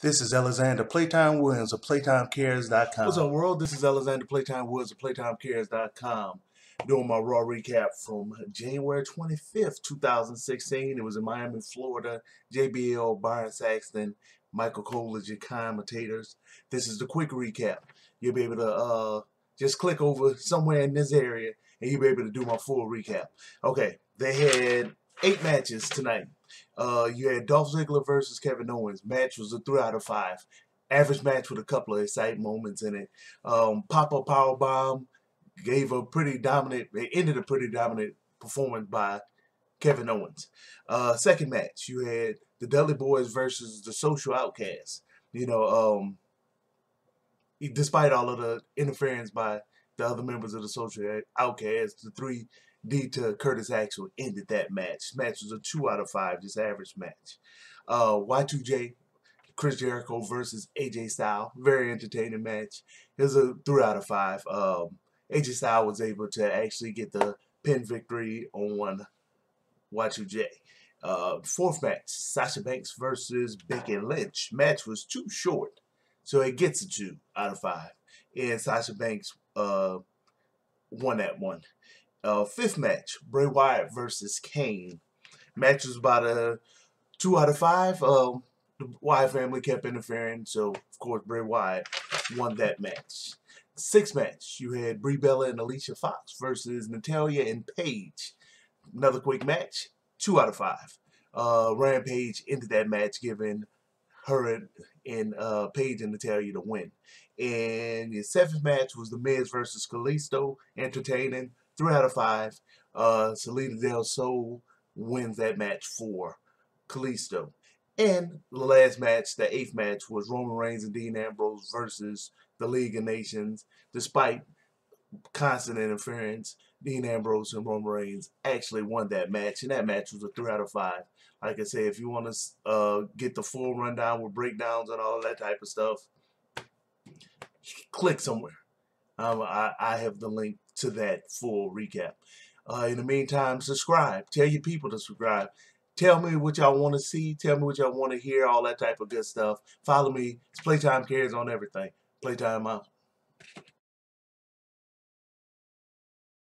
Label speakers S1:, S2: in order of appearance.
S1: This is Alexander Playtime Williams of PlaytimeCares.com.
S2: What's up, world? This is Alexander Playtime Williams of PlaytimeCares.com. Doing my raw recap from January 25th, 2016. It was in Miami, Florida. JBL, Byron Saxton, Michael Coolidge, your commentators. This is the quick recap. You'll be able to uh, just click over somewhere in this area and you'll be able to do my full recap. Okay, they had eight matches tonight. Uh, you had Dolph Ziggler versus Kevin Owens. Match was a three out of five. Average match with a couple of exciting moments in it. Um, up power bomb gave a pretty dominant. It ended a pretty dominant performance by Kevin Owens. Uh, second match, you had the Dudley Boyz versus the Social Outcasts. You know, um, despite all of the interference by the other members of the Social Outcasts, the three D to Curtis Axel ended that match. Match was a two out of five, just average match. Uh, Y2J, Chris Jericho versus AJ Styles, very entertaining match. It was a three out of five. Um, AJ Styles was able to actually get the pin victory on Y2J. Uh, fourth match, Sasha Banks versus Becky Lynch. Match was too short, so it gets a two out of five. And Sasha Banks uh, won that one. Uh, fifth match, Bray Wyatt versus Kane. Match was about a two out of five. Um, the Wyatt family kept interfering, so of course Bray Wyatt won that match. Sixth match, you had Brie Bella and Alicia Fox versus Natalya and Paige. Another quick match, two out of five. Uh, Rampage ended that match, giving her and uh, Paige and Natalya to win. And the seventh match was The Miz versus Kalisto, entertaining. Three out of five. Uh, Del Sol wins that match for Kalisto. And the last match, the eighth match, was Roman Reigns and Dean Ambrose versus the League of Nations. Despite constant interference, Dean Ambrose and Roman Reigns actually won that match, and that match was a three out of five. Like I said, if you want to uh, get the full rundown with breakdowns and all that type of stuff, click somewhere. Um, I, I have the link to that full recap. Uh, in the meantime, subscribe. Tell your people to subscribe. Tell me what y'all want to see. Tell me what y'all want to hear. All that type of good stuff. Follow me. It's Playtime Cares on everything. Playtime out.